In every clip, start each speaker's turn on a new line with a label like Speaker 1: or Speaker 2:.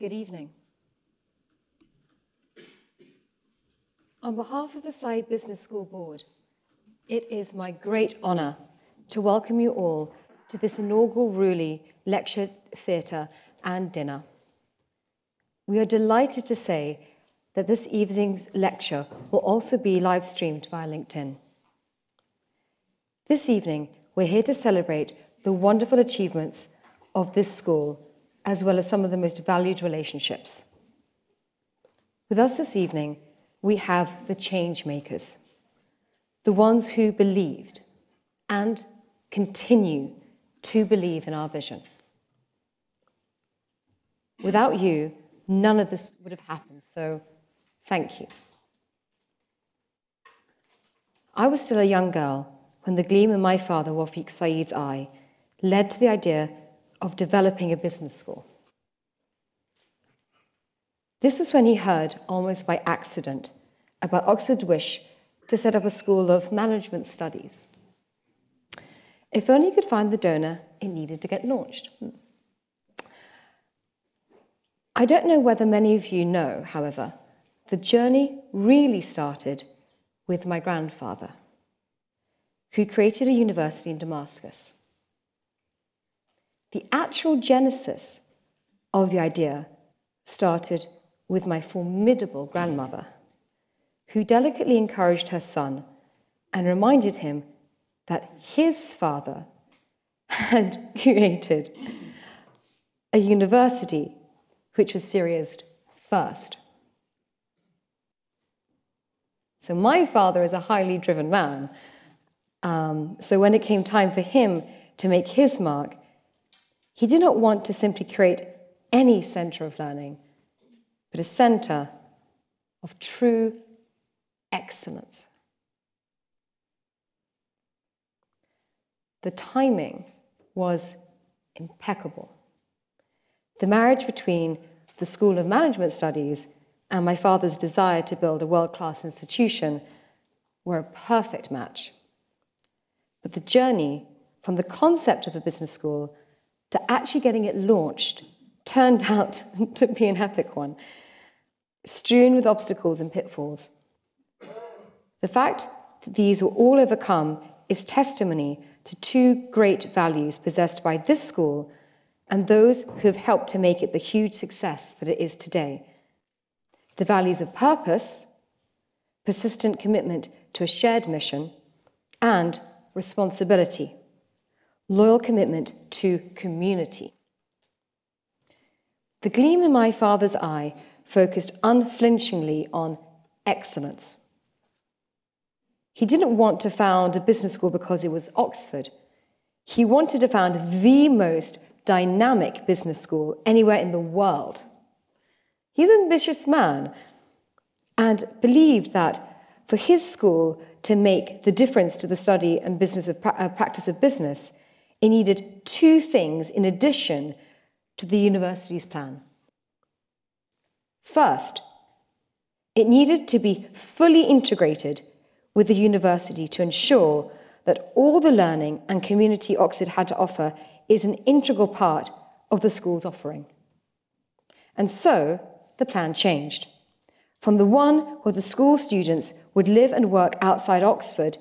Speaker 1: Good evening. On behalf of the Saïd Business School Board, it is my great honour to welcome you all to this inaugural Rewley Lecture Theatre and Dinner. We are delighted to say that this evening's lecture will also be live streamed via LinkedIn. This evening, we're here to celebrate the wonderful achievements of this school, as well as some of the most valued relationships. With us this evening, we have the change makers, the ones who believed and continue to believe in our vision. Without you, none of this would have happened, so thank you. I was still a young girl when the gleam in my father, Wafic Saïd's eye, led to the idea of developing a business school. This was when he heard, almost by accident, about Oxford's wish to set up a school of management studies. If only he could find the donor it needed to get launched. I don't know whether many of you know, however, the journey really started with my grandfather who created a university in Damascus. The actual genesis of the idea started with my formidable grandmother, who delicately encouraged her son and reminded him that his father had created a university which was Syria's first. So, my father is a highly driven man um, so when it came time for him to make his mark, he did not want to simply create any center of learning, but a center of true excellence. The timing was impeccable. The marriage between the School of Management Studies and my father's desire to build a world class institution were a perfect match. But the journey from the concept of a business school to actually getting it launched turned out to be an epic one, strewn with obstacles and pitfalls. The fact that these were all overcome is testimony to two great values possessed by this school and those who have helped to make it the huge success that it is today. The values of purpose, persistent commitment to a shared mission, and responsibility, loyal commitment to community. The gleam in my father's eye focused unflinchingly on excellence. He didn't want to found a business school because it was Oxford. He wanted to found the most dynamic business school anywhere in the world. He's an ambitious man and believed that for his school to make the difference to the study and business of uh, practice of business, it needed two things in addition to the university's plan. First, it needed to be fully integrated with the university to ensure that all the learning and community Oxford had to offer is an integral part of the school's offering. And so the plan changed from the one where the school students would live and work outside Oxford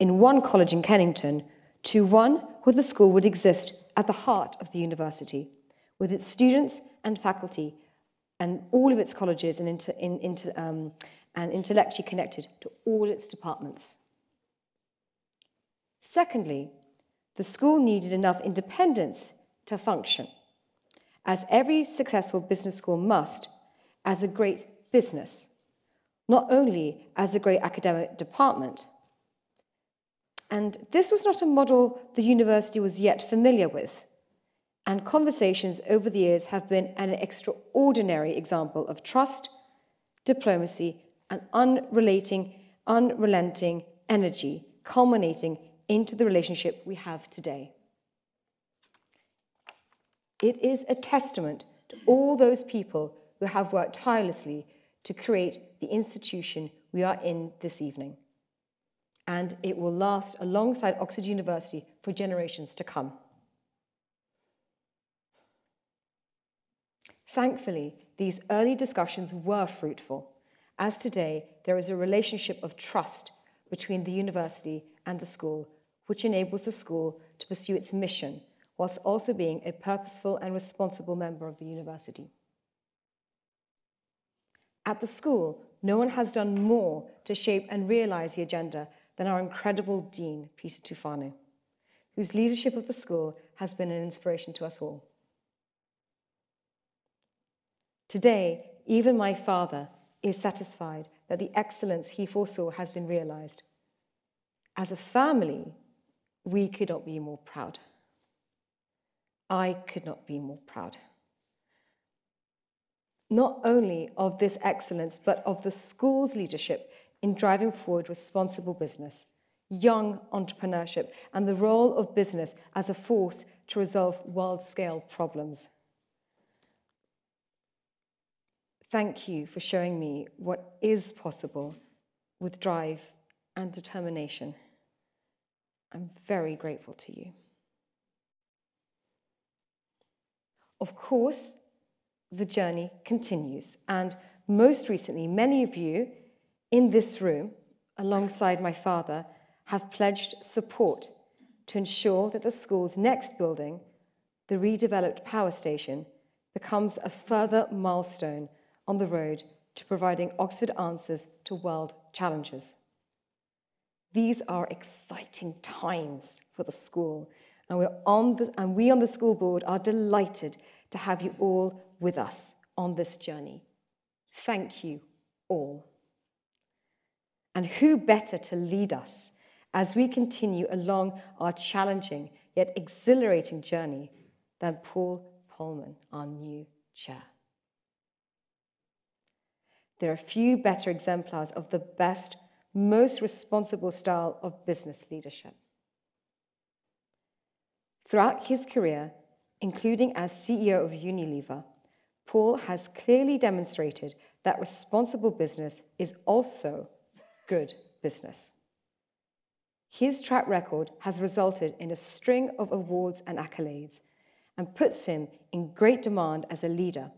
Speaker 1: in one college in Kennington to one where the school would exist at the heart of the university, with its students and faculty and all of its colleges and, inter, in, inter, um, and intellectually connected to all its departments. Secondly, the school needed enough independence to function, as every successful business school must, as a great business, not only as a great academic department. And this was not a model the university was yet familiar with. And conversations over the years have been an extraordinary example of trust, diplomacy, and unrelating, unrelenting energy culminating into the relationship we have today. It is a testament to all those people who have worked tirelessly to create the institution we are in this evening. And it will last alongside Oxford University for generations to come. Thankfully, these early discussions were fruitful, as today there is a relationship of trust between the university and the school, which enables the school to pursue its mission whilst also being a purposeful and responsible member of the university. At the school, no one has done more to shape and realize the agenda than our incredible Dean, Peter Tufano, whose leadership of the school has been an inspiration to us all. Today, even my father is satisfied that the excellence he foresaw has been realized. As a family, we could not be more proud. I could not be more proud. Not only of this excellence, but of the school's leadership in driving forward responsible business, young entrepreneurship, and the role of business as a force to resolve world scale problems. Thank you for showing me what is possible with drive and determination. I'm very grateful to you. Of course, the journey continues, and most recently, many of you in this room, alongside my father, have pledged support to ensure that the school's next building, the redeveloped power station, becomes a further milestone on the road to providing Oxford answers to world challenges. These are exciting times for the school, and, we're on the, and we on the school board are delighted to have you all with us on this journey. Thank you all. And who better to lead us as we continue along our challenging yet exhilarating journey than Paul Polman, our new chair? There are few better exemplars of the best, most responsible style of business leadership. Throughout his career, including as CEO of Unilever, Paul has clearly demonstrated that responsible business is also good business. His track record has resulted in a string of awards and accolades and puts him in great demand as a leader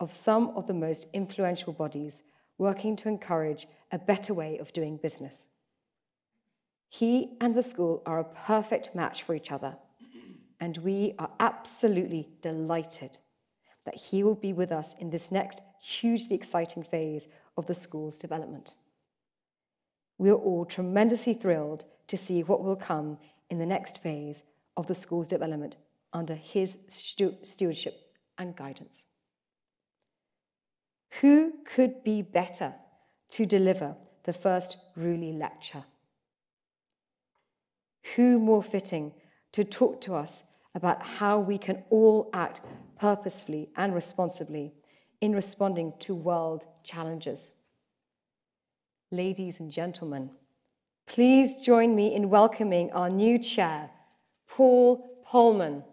Speaker 1: of some of the most influential bodies working to encourage a better way of doing business. He and the school are a perfect match for each other, and we are absolutely delighted that he will be with us in this next hugely exciting phase of the school's development. We are all tremendously thrilled to see what will come in the next phase of the school's development under his stu stewardship and guidance. Who could be better to deliver the first Rewley lecture? Who more fitting to talk to us about how we can all act purposefully and responsibly in responding to world challenges? Ladies and gentlemen, please join me in welcoming our new chair, Paul Polman.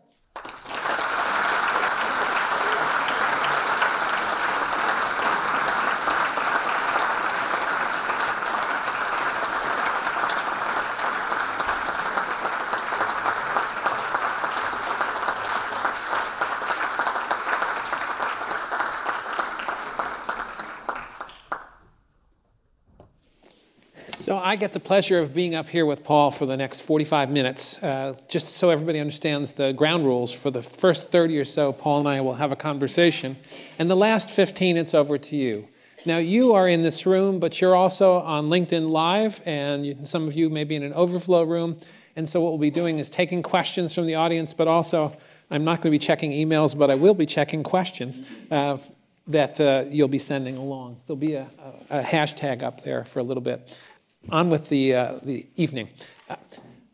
Speaker 2: I get the pleasure of being up here with Paul for the next 45 minutes. Uh, just so everybody understands the ground rules, for the first 30 or so, Paul and I will have a conversation. And the last 15, it's over to you. Now, you are in this room, but you're also on LinkedIn Live, and you, some of you may be in an overflow room. And so, what we'll be doing is taking questions from the audience, but also, I'm not going to be checking emails, but I will be checking questions uh, that uh, you'll be sending along. There'll be a, a, a hashtag up there for a little bit on with the, uh, the evening. Uh,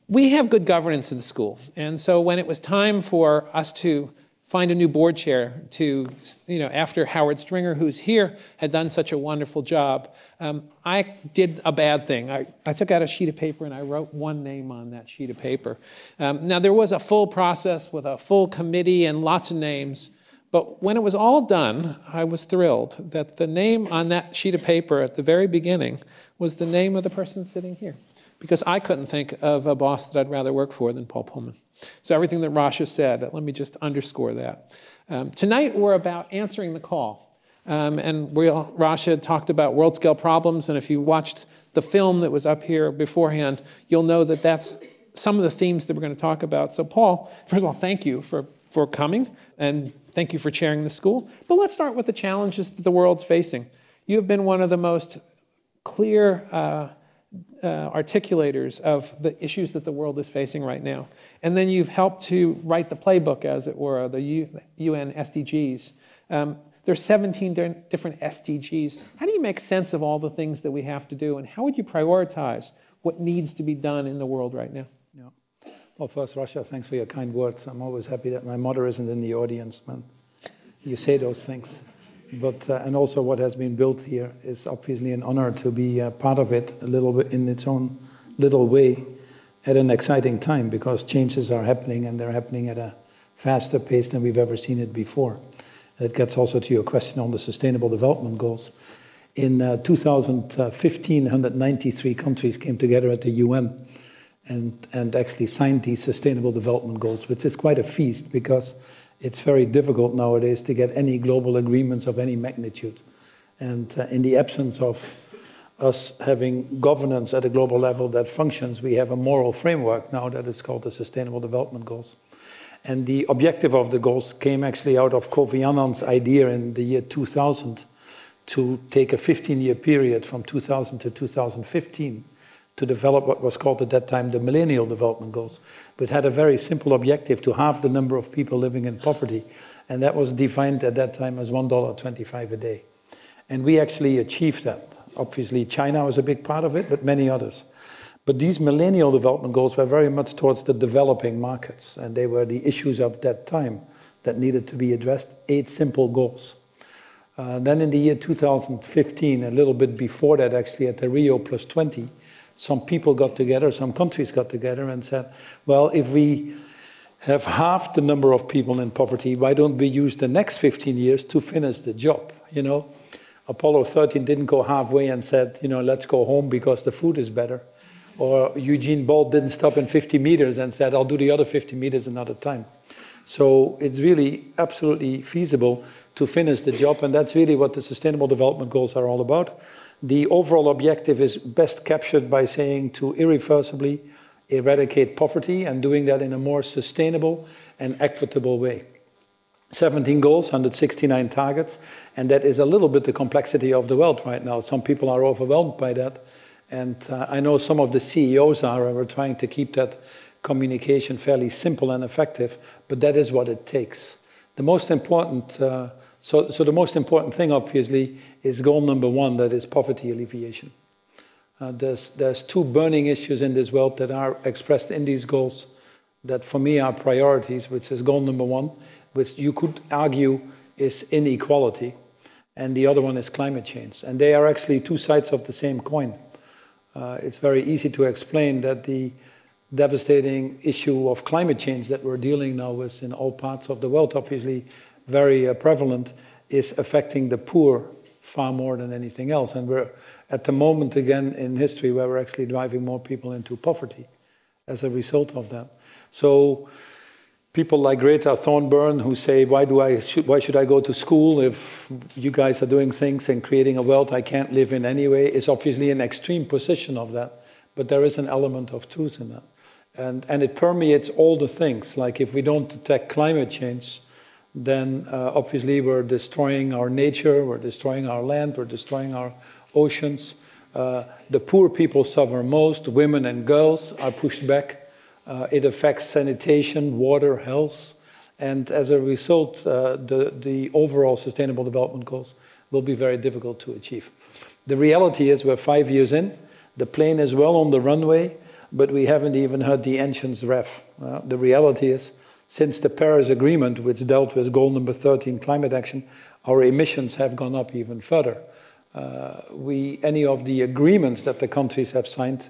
Speaker 2: we have good governance in the school. And so when it was time for us to find a new board chair to, you know, after Howard Stringer, who's here, had done such a wonderful job, um, I did a bad thing. I, I, took out a sheet of paper and I wrote one name on that sheet of paper. Um, now, there was a full process with a full committee and lots of names. But when it was all done, I was thrilled that the name on that sheet of paper at the very beginning was the name of the person sitting here. Because I couldn't think of a boss that I'd rather work for than Paul Polman. So everything that Rasha said, let me just underscore that. Um, tonight, we're about answering the call. Um, and we Rasha talked about world scale problems. And if you watched the film that was up here beforehand, you'll know that that's some of the themes that we're going to talk about. So, Paul, first of all, thank you for, for coming and thank you for chairing the school. But let's start with the challenges that the world's facing. You have been one of the most clear uh, uh, articulators of the issues that the world is facing right now. And then you've helped to write the playbook, as it were, the U- UN SDGs. Um, there's 17 different SDGs. How do you make sense of all the things that we have to do, and how would you prioritize what needs to be done in the world right now?
Speaker 3: Yeah. Well, first, Rasha, thanks for your kind words. I'm always happy that my mother isn't in the audience, man. You say those things. But, uh, and also what has been built here is obviously an honor to be uh, part of it a little bit in its own little way at an exciting time because changes are happening and they're happening at a faster pace than we've ever seen it before. That gets also to your question on the Sustainable Development Goals. In uh, 2015, 193 countries came together at the UN and, and actually signed these Sustainable Development Goals, which is quite a feast because it's very difficult nowadays to get any global agreements of any magnitude. And uh, in the absence of us having governance at a global level that functions, we have a moral framework now that is called the Sustainable Development Goals. And the objective of the goals came actually out of Kofi Annan's idea in the year 2000 to take a 15 year period from 2000 to 2015 to develop what was called at that time the Millennial Development Goals, but had a very simple objective to halve the number of people living in poverty. And that was defined at that time as $1.25 a day. And we actually achieved that. Obviously, China was a big part of it, but many others. But these Millennial Development Goals were very much towards the developing markets, and they were the issues of that time that needed to be addressed. Eight simple goals. Uh, then in the year 2015, a little bit before that, actually, at the Rio Plus 20, some people got together, some countries got together and said, well, if we have half the number of people in poverty, why don't we use the next 15 years to finish the job? You know, Apollo 13 didn't go halfway and said, you know, let's go home because the food is better. Or Usain Bolt didn't stop in 50 meters and said, I'll do the other 50 meters another time. So it's really absolutely feasible to finish the job, and that's really what the Sustainable Development Goals are all about. The overall objective is best captured by saying to irreversibly eradicate poverty and doing that in a more sustainable and equitable way. 17 goals, 169 targets, and that is a little bit the complexity of the world right now. Some people are overwhelmed by that, and uh, I know some of the CEOs are, and we're trying to keep that communication fairly simple and effective, but that is what it takes. The most important uh, so, so the most important thing, obviously, is goal number one, that is poverty alleviation. Uh, there's, there's two burning issues in this world that are expressed in these goals that for me are priorities, which is goal number one, which you could argue is inequality, and the other one is climate change. And they are actually two sides of the same coin. Uh, it's very easy to explain that the devastating issue of climate change that we're dealing now with in all parts of the world, obviously, very uh, prevalent is affecting the poor far more than anything else. And we're at the moment again in history where we're actually driving more people into poverty as a result of that. So people like Greta Thunberg who say, why, do I should, why should I go to school if you guys are doing things and creating a world I can't live in anyway, is obviously an extreme position of that. But there is an element of truth in that. And, and it permeates all the things. Like if we don't detect climate change, then uh, obviously we're destroying our nature, we're destroying our land, we're destroying our oceans. Uh, the poor people suffer most, women and girls are pushed back. Uh, it affects sanitation, water, health, and as a result, uh, the, the overall sustainable development goals will be very difficult to achieve. The reality is we're five years in, the plane is well on the runway, but we haven't even heard the engines rev. Uh, the reality is since the Paris Agreement, which dealt with goal number 13, climate action, our emissions have gone up even further. Uh, we, any of the agreements that the countries have signed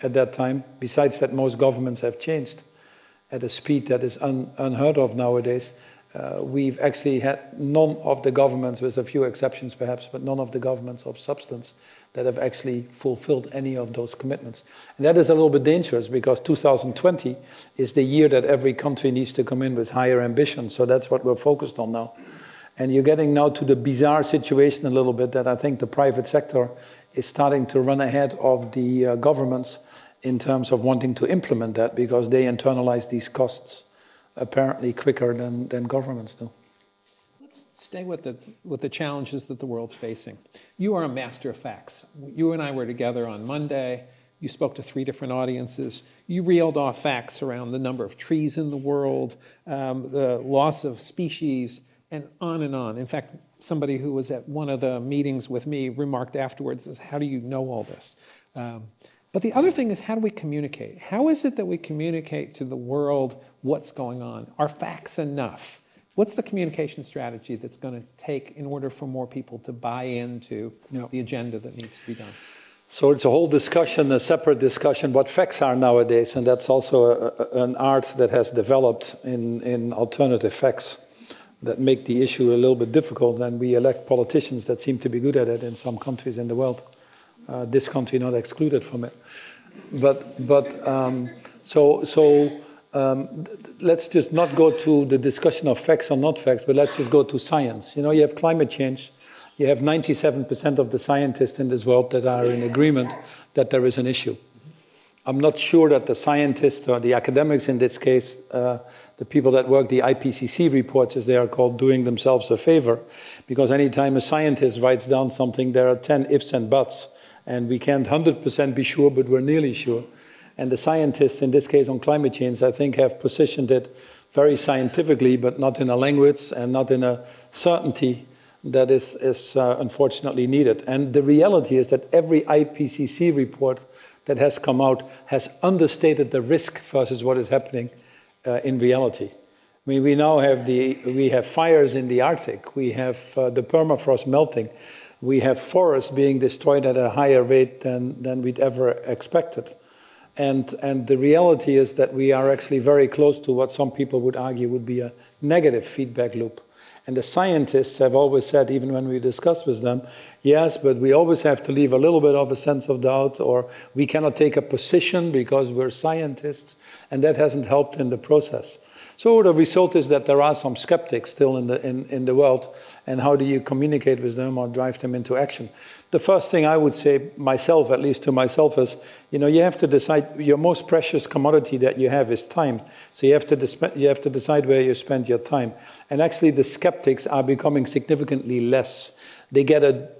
Speaker 3: at that time, besides that most governments have changed at a speed that is un, unheard of nowadays, uh, we've actually had none of the governments, with a few exceptions perhaps, but none of the governments of substance that have actually fulfilled any of those commitments. And that is a little bit dangerous because 2020 is the year that every country needs to come in with higher ambition. So that's what we're focused on now. And you're getting now to the bizarre situation a little bit that I think the private sector is starting to run ahead of the uh, governments in terms of wanting to implement that because they internalize these costs apparently quicker than, than governments do.
Speaker 2: Stay with the, with the challenges that the world's facing. You are a master of facts. You and I were together on Monday. You spoke to three different audiences. You reeled off facts around the number of trees in the world, um, the loss of species, and on and on. In fact, somebody who was at one of the meetings with me remarked afterwards, is, How do you know all this? Um, but the other thing is, how do we communicate? How is it that we communicate to the world what's going on? Are facts enough? What's the communication strategy that's going to take in order for more people to buy into the agenda that needs to be done?
Speaker 3: So it's a whole discussion, a separate discussion, what facts are nowadays, and that's also a, a, an art that has developed in, in alternative facts that make the issue a little bit difficult, and we elect politicians that seem to be good at it in some countries in the world uh, this country not excluded from it. But, but um, so, so um, let's just not go to the discussion of facts or not facts, but let's just go to science. You know, you have climate change. You have 97% of the scientists in this world that are in agreement that there is an issue. I'm not sure that the scientists or the academics in this case, uh, the people that work the IPCC reports, as they are called, doing themselves a favor, because anytime a scientist writes down something, there are 10 ifs and buts and we can't 100% be sure, but we're nearly sure. And the scientists, in this case on climate change, I think have positioned it very scientifically, but not in a language and not in a certainty that is, is uh, unfortunately needed. And the reality is that every IPCC report that has come out has understated the risk versus what is happening uh, in reality. I mean, we now have the we have fires in the Arctic, we have uh, the permafrost melting, we have forests being destroyed at a higher rate than, than we'd ever expected. And, and the reality is that we are actually very close to what some people would argue would be a negative feedback loop. And the scientists have always said, even when we discuss with them, yes, but we always have to leave a little bit of a sense of doubt, or we cannot take a position because we're scientists, and that hasn't helped in the process. So the result is that there are some skeptics still in the, in, in the world, and how do you communicate with them or drive them into action? The first thing I would say myself, at least to myself, is you know you have to decide your most precious commodity that you have is time. So you have to you have to decide where you spend your time. And actually, the skeptics are becoming significantly less. They get a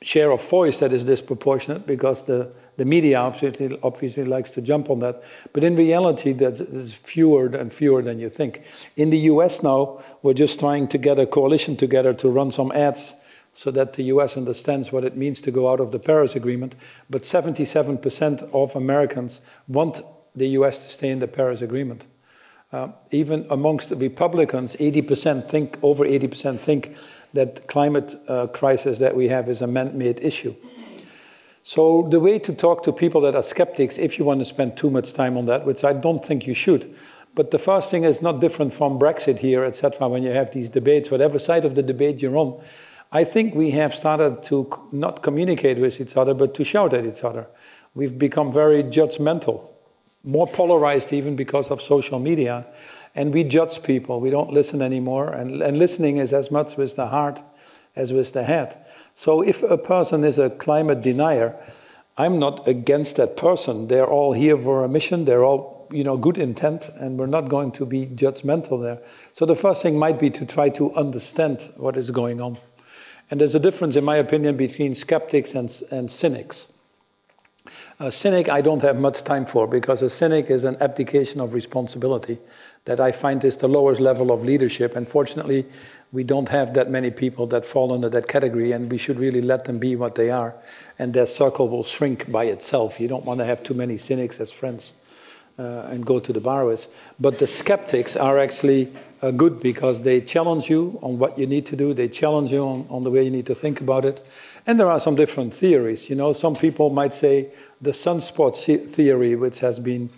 Speaker 3: share of voice that is disproportionate because the, the media obviously, obviously likes to jump on that. But in reality, there's fewer and fewer than you think. In the US now, we're just trying to get a coalition together to run some ads so that the US understands what it means to go out of the Paris Agreement. But 77% of Americans want the US to stay in the Paris Agreement. Uh, even amongst the Republicans, 80% think, over 80% think that climate uh, crisis that we have is a man-made issue. So the way to talk to people that are skeptics, if you want to spend too much time on that, which I don't think you should, but the first thing is not different from Brexit here, etc. When you have these debates, whatever side of the debate you're on, I think we have started to not communicate with each other, but to shout at each other. We've become very judgmental, more polarized even because of social media and we judge people. We don't listen anymore. And, and listening is as much with the heart as with the head. So if a person is a climate denier, I'm not against that person. They're all here for a mission. They're all, you know, good intent, and we're not going to be judgmental there. So the first thing might be to try to understand what is going on. And there's a difference, in my opinion, between skeptics and, and cynics. A cynic, I don't have much time for because a cynic is an abdication of responsibility that I find is the lowest level of leadership. And fortunately, we don't have that many people that fall under that category, and we should really let them be what they are. And their circle will shrink by itself. You don't want to have too many cynics as friends uh, and go to the bar with. But the skeptics are actually uh, good because they challenge you on what you need to do, they challenge you on, on the way you need to think about it. And there are some different theories. You know, some people might say, the sunspot theory, which has been,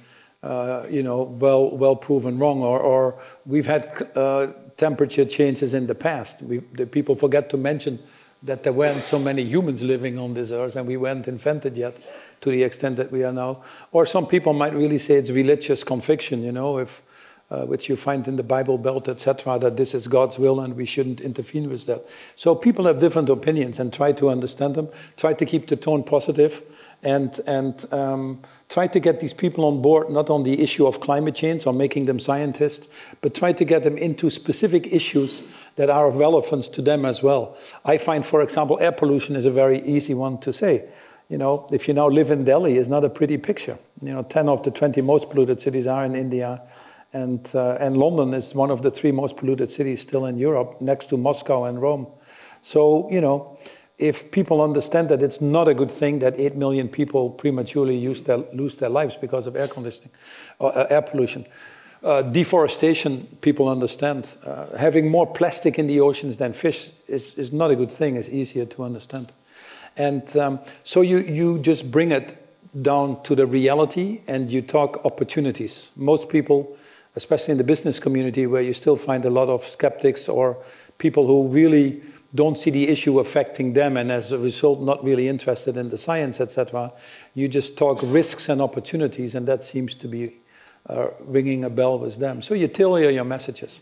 Speaker 3: uh, you know, well well proven wrong, or, or we've had uh, temperature changes in the past. We, the people forget to mention that there weren't so many humans living on this earth and we weren't invented yet to the extent that we are now. Or some people might really say it's religious conviction, you know, if, uh, which you find in the Bible Belt, etc., that this is God's will and we shouldn't interfere with that. So people have different opinions and try to understand them, try to keep the tone positive and, and um, try to get these people on board, not on the issue of climate change or making them scientists, but try to get them into specific issues that are of relevance to them as well. I find, for example, air pollution is a very easy one to say. You know, if you now live in Delhi, it's not a pretty picture. You know, 10 of the 20 most polluted cities are in India. And, uh, and London is one of the three most polluted cities still in Europe, next to Moscow and Rome. So, you know, if people understand that it's not a good thing that 8 million people prematurely their, lose their lives because of air conditioning, or uh, air pollution. Uh, deforestation, people understand. Uh, having more plastic in the oceans than fish is, is not a good thing, it's easier to understand. And um, so you, you just bring it down to the reality and you talk opportunities. Most people, especially in the business community, where you still find a lot of skeptics or people who really don't see the issue affecting them and as a result not really interested in the science, etc. You just talk risks and opportunities and that seems to be uh, ringing a bell with them. So you tailor your messages.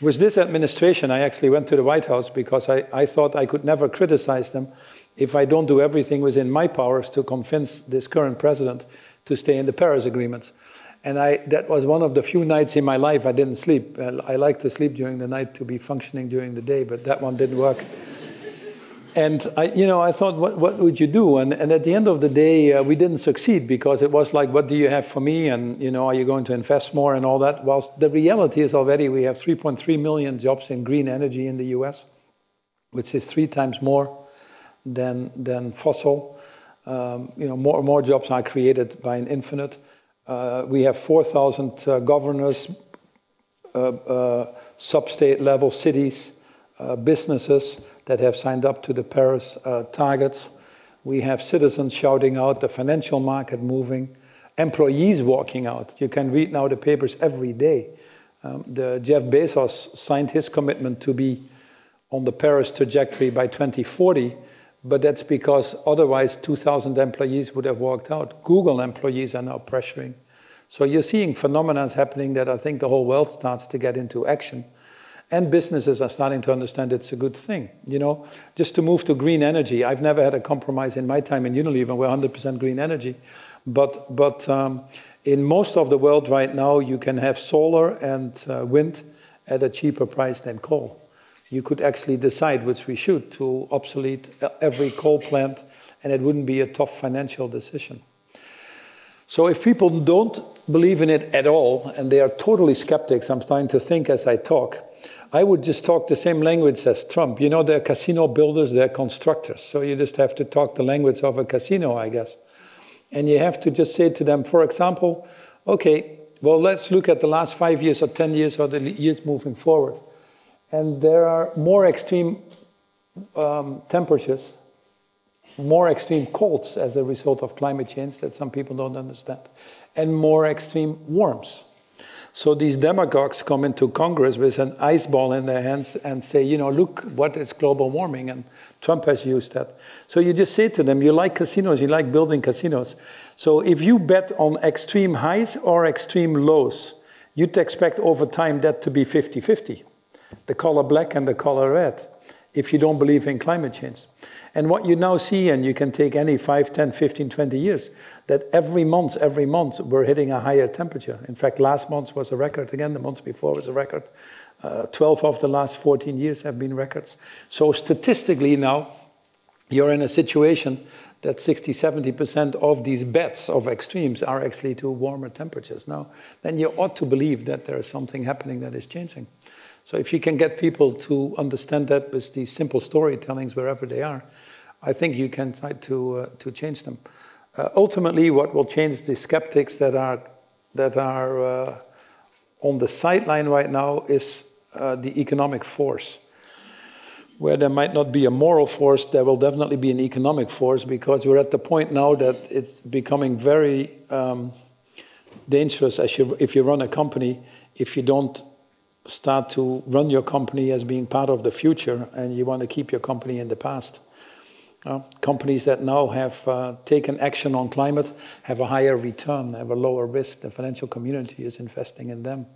Speaker 3: With this administration, I actually went to the White House because I, I thought I could never criticize them if I don't do everything within my powers to convince this current president to stay in the Paris agreements. And I, that was one of the few nights in my life I didn't sleep. I like to sleep during the night to be functioning during the day, but that one didn't work. And I, you know, I thought, what, what would you do? And, and at the end of the day, uh, we didn't succeed because it was like, what do you have for me? And you know, are you going to invest more and all that? Whilst the reality is already we have 3.3 million jobs in green energy in the U.S., which is three times more than than fossil. Um, you know, more more jobs are created by an infinite. Uh, we have 4,000 uh, governors, uh, sub-state level cities, businesses that have signed up to the Paris targets. We have citizens shouting out, the financial market moving, employees walking out. You can read now the papers every day. Um, the Jeff Bezos signed his commitment to be on the Paris trajectory by 2040 but that's because otherwise 2,000 employees would have walked out. Google employees are now pressuring. So you're seeing phenomena happening that I think the whole world starts to get into action. And businesses are starting to understand it's a good thing. You know, just to move to green energy, I've never had a compromise in my time in Unilever. We're 100% green energy. But, but um, in most of the world right now, you can have solar and uh, wind at a cheaper price than coal you could actually decide, which we should, to obsolete every coal plant, and it wouldn't be a tough financial decision. So if people don't believe in it at all, and they are totally skeptics, I'm starting to think as I talk, I would just talk the same language as Trump. You know, they're casino builders, they're constructors. So you just have to talk the language of a casino, I guess. And you have to just say to them, for example, okay, well, let's look at the last five years or 10 years or the years moving forward. And there are more extreme um, temperatures, more extreme colds as a result of climate change that some people don't understand, and more extreme warms. So these demagogues come into Congress with an ice ball in their hands and say, you know, look, what is global warming? And Trump has used that. So you just say to them, you like casinos, you like building casinos. So if you bet on extreme highs or extreme lows, you'd expect over time that to be 50 50 the color black and the color red, if you don't believe in climate change. And what you now see, and you can take any 5, 10, 15, 20 years, that every month, every month, we're hitting a higher temperature. In fact, last month was a record again, the month before was a record. Uh, 12 of the last 14 years have been records. So statistically now, you're in a situation that 60, 70% of these bets of extremes are actually to warmer temperatures. Now, then you ought to believe that there is something happening that is changing. So if you can get people to understand that with these simple storytellings wherever they are, I think you can try to uh, to change them. Uh, ultimately, what will change the skeptics that are that are uh, on the sideline right now is uh, the economic force. Where there might not be a moral force, there will definitely be an economic force because we're at the point now that it's becoming very um, dangerous as you, if you run a company if you don't start to run your company as being part of the future and you want to keep your company in the past. Uh, companies that now have uh, taken action on climate have a higher return, have a lower risk. The financial community is investing in them.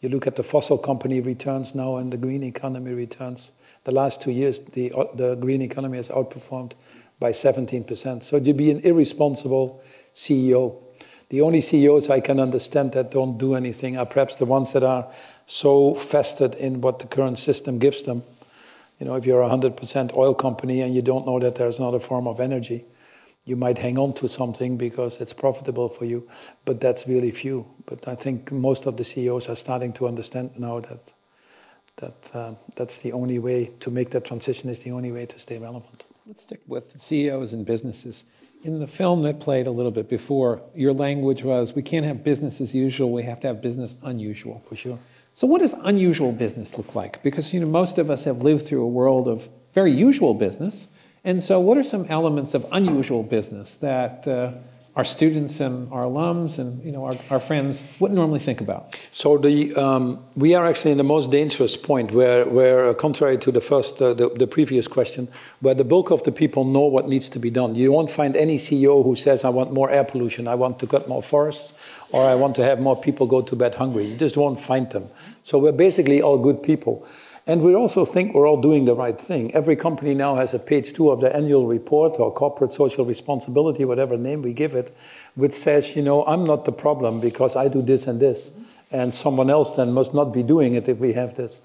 Speaker 3: You look at the fossil company returns now and the green economy returns. The last two years, the, uh, the green economy has outperformed by 17%. So to be an irresponsible CEO, the only CEOs I can understand that don't do anything are perhaps the ones that are so vested in what the current system gives them. You know, if you're a 100% oil company and you don't know that there's another form of energy, you might hang on to something because it's profitable for you, but that's really few. But I think most of the CEOs are starting to understand now that that uh, that's the only way to make that transition is the only way to stay relevant.
Speaker 2: Let's stick with CEOs and businesses. In the film that played a little bit before, your language was we can't have business as usual, we have to have business unusual.
Speaker 3: For sure.
Speaker 2: So what does unusual business look like? Because you know most of us have lived through a world of very usual business. And so what are some elements of unusual business that uh, our students and our alums and you know our, our friends wouldn't normally think about?
Speaker 3: So the um, we are actually in the most dangerous point where, where uh, contrary to the first uh, the, the previous question, where the bulk of the people know what needs to be done. You won't find any CEO who says, "I want more air pollution, I want to cut more forests, or I want to have more people go to bed hungry." You just won't find them. So we're basically all good people. And we also think we're all doing the right thing. Every company now has a page two of their annual report or corporate social responsibility, whatever name we give it, which says, you know, I'm not the problem because I do this and this. And someone else then must not be doing it if we have this.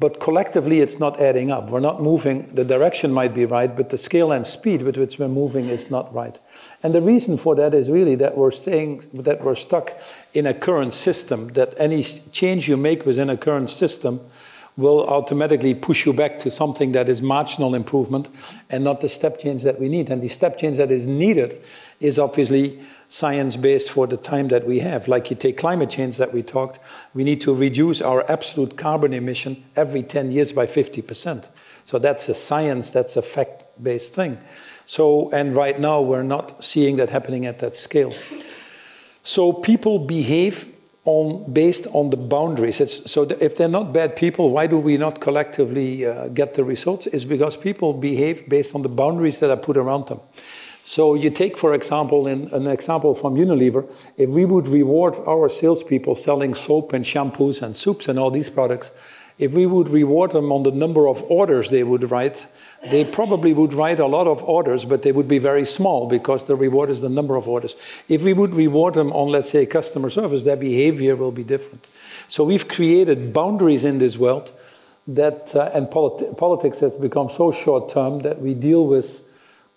Speaker 3: But collectively, it's not adding up. We're not moving, the direction might be right, but the scale and speed with which we're moving is not right. And the reason for that is really that we're staying, that we're stuck in a current system, that any change you make within a current system will automatically push you back to something that is marginal improvement and not the step change that we need. And the step change that is needed is obviously science based for the time that we have. Like you take climate change that we talked, we need to reduce our absolute carbon emission every 10 years by 50%. So that's a science, that's a fact based thing. So, and right now we're not seeing that happening at that scale. So people behave on, based on the boundaries. It's, so if they're not bad people, why do we not collectively uh, get the results? Is because people behave based on the boundaries that are put around them. So you take, for example, in, an example from Unilever, if we would reward our salespeople selling soap and shampoos and soups and all these products, if we would reward them on the number of orders they would write, they probably would write a lot of orders, but they would be very small because the reward is the number of orders. If we would reward them on, let's say, customer service, their behavior will be different. So we've created boundaries in this world that, uh, and politi politics has become so short term that we deal with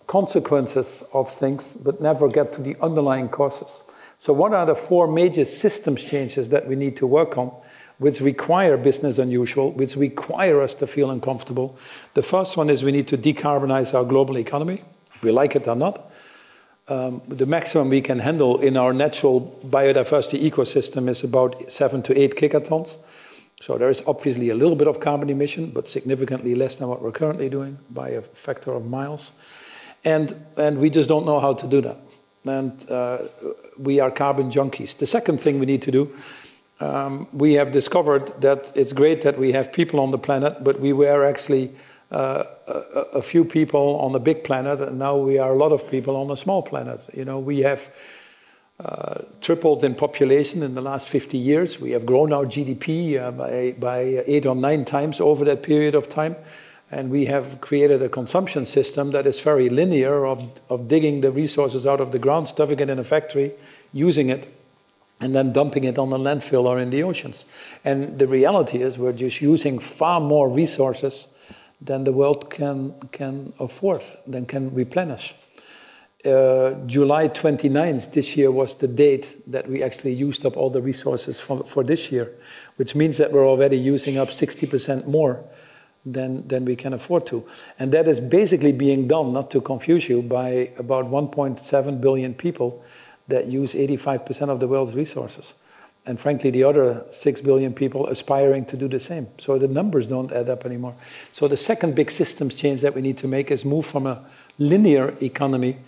Speaker 3: consequences of things but never get to the underlying causes. So, what are the four major systems changes that we need to work on? Which require business unusual, which require us to feel uncomfortable. The first one is we need to decarbonize our global economy, we like it or not. Um, the maximum we can handle in our natural biodiversity ecosystem is about seven to eight gigatons. So there is obviously a little bit of carbon emission, but significantly less than what we're currently doing by a factor of miles. And, and we just don't know how to do that. And uh, we are carbon junkies. The second thing we need to do um, we have discovered that it's great that we have people on the planet, but we were actually uh, a, a, few people on a big planet, and now we are a lot of people on a small planet. You know, we have uh, tripled in population in the last 50 years. We have grown our GDP uh, by, by eight or nine times over that period of time. And we have created a consumption system that is very linear of, of digging the resources out of the ground, stuffing it in a factory, using it, and then dumping it on the landfill or in the oceans. And the reality is we're just using far more resources than the world can, can afford, than can replenish. Uh, July 29th this year was the date that we actually used up all the resources for, for this year, which means that we're already using up 60% more than, than we can afford to. And that is basically being done, not to confuse you, by about 1.7 billion people that use 85% of the world's resources. And frankly, the other 6 billion people aspiring to do the same. So the numbers don't add up anymore. So the second big systems change that we need to make is move from a linear economy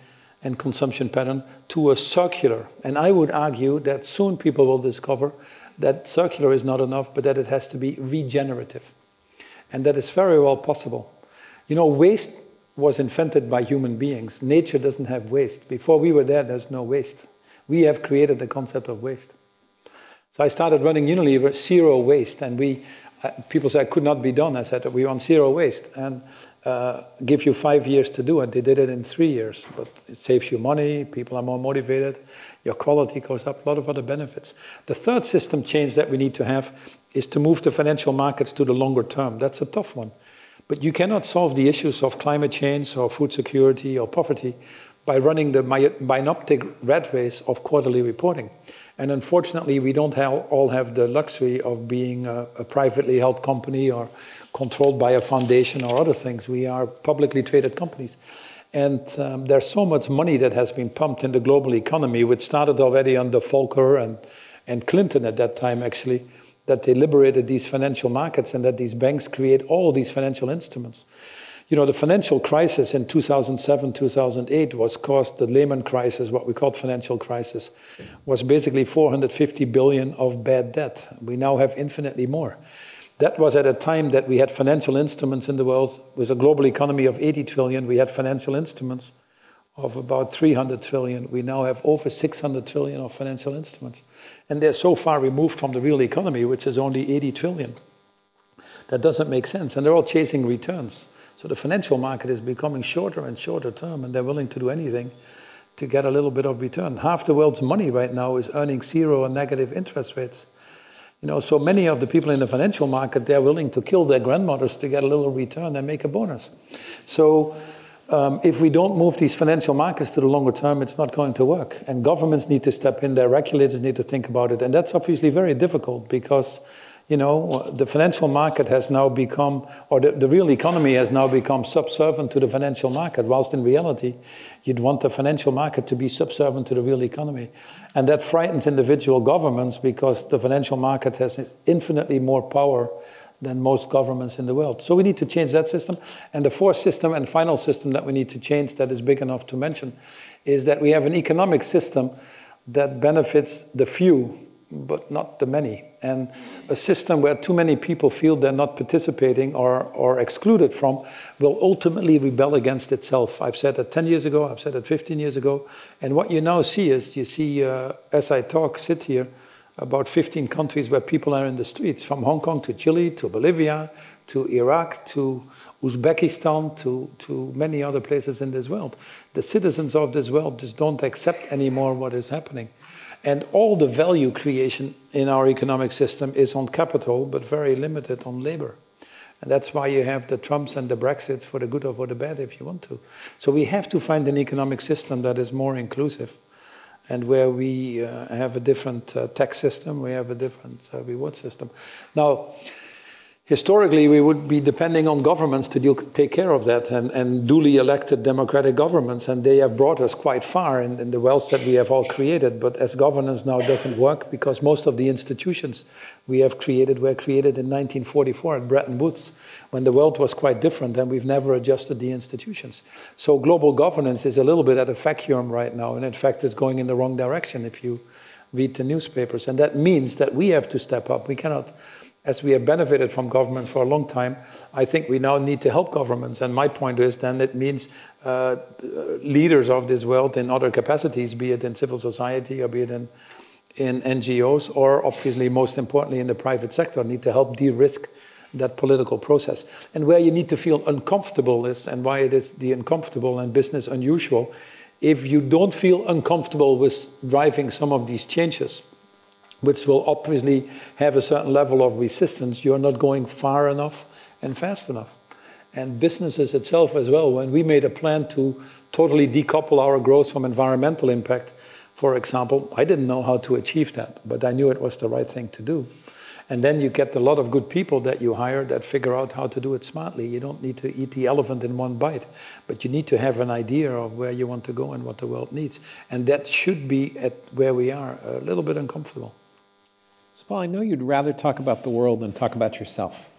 Speaker 3: and consumption pattern to a circular. And I would argue that soon people will discover that circular is not enough, but that it has to be regenerative. And that is very well possible. You know, waste was invented by human beings. Nature doesn't have waste. Before we were there, there's no waste. We have created the concept of waste. So I started running Unilever zero waste, and we uh, people said it could not be done. I said we want zero waste and uh, give you five years to do it. They did it in three years, but it saves you money. People are more motivated. Your quality goes up. A lot of other benefits. The third system change that we need to have is to move the financial markets to the longer term. That's a tough one. But you cannot solve the issues of climate change or food security or poverty by running the binoptic rat race of quarterly reporting. And unfortunately, we don't all have the luxury of being a, a, privately held company or controlled by a foundation or other things. We are publicly traded companies. And um, there's so much money that has been pumped in the global economy, which started already under Volcker and, and Clinton at that time, actually, that they liberated these financial markets and that these banks create all these financial instruments. You know, the financial crisis in 2007, 2008 was caused, the Lehman crisis, what we called financial crisis, was basically 450 billion of bad debt. We now have infinitely more. That was at a time that we had financial instruments in the world with a global economy of 80 trillion. We had financial instruments of about 300 trillion. We now have over 600 trillion of financial instruments. And they're so far removed from the real economy, which is only 80 trillion. That doesn't make sense. And they're all chasing returns. So the financial market is becoming shorter and shorter term, and they're willing to do anything to get a little bit of return. Half the world's money right now is earning zero or negative interest rates. You know, so many of the people in the financial market, they're willing to kill their grandmothers to get a little return and make a bonus. So um, if we don't move these financial markets to the longer term, it's not going to work. And governments need to step in, their regulators need to think about it. And that's obviously very difficult because you know, the financial market has now become, or the, the real economy has now become subservient to the financial market, whilst in reality, you'd want the financial market to be subservient to the real economy. And that frightens individual governments because the financial market has infinitely more power than most governments in the world. So we need to change that system. And the fourth system and final system that we need to change that is big enough to mention is that we have an economic system that benefits the few but not the many. And a system where too many people feel they're not participating or, or excluded from will ultimately rebel against itself. I've said that 10 years ago, I've said that 15 years ago. And what you now see is you see, uh, as I talk, sit here, about 15 countries where people are in the streets, from Hong Kong to Chile to Bolivia to Iraq to Uzbekistan to, to many other places in this world. The citizens of this world just don't accept anymore what is happening. And all the value creation in our economic system is on capital, but very limited on labor. And that's why you have the Trumps and the Brexits for the good or for the bad, if you want to. So we have to find an economic system that is more inclusive and where we uh, have a different uh, tax system, we have a different uh, reward system. Now, historically we would be depending on governments to deal, take care of that and, and, duly elected democratic governments and they have brought us quite far in, in, the wealth that we have all created. But as governance now doesn't work because most of the institutions we have created were created in 1944 at Bretton Woods when the world was quite different and we've never adjusted the institutions. So global governance is a little bit at a vacuum right now and in fact it's going in the wrong direction if you read the newspapers. And that means that we have to step up. We cannot as we have benefited from governments for a long time, I think we now need to help governments. And my point is then it means uh, leaders of this world in other capacities, be it in civil society or be it in, in NGOs, or obviously, most importantly, in the private sector, need to help de risk that political process. And where you need to feel uncomfortable is, and why it is the uncomfortable and business unusual, if you don't feel uncomfortable with driving some of these changes, which will obviously have a certain level of resistance, you're not going far enough and fast enough. And businesses itself as well, when we made a plan to totally decouple our growth from environmental impact, for example, I didn't know how to achieve that, but I knew it was the right thing to do. And then you get a lot of good people that you hire that figure out how to do it smartly. You don't need to eat the elephant in one bite, but you need to have an idea of where you want to go and what the world needs. And that should be at where we are, a little bit uncomfortable.
Speaker 2: Paul, I know you'd rather talk about the world than talk about yourself,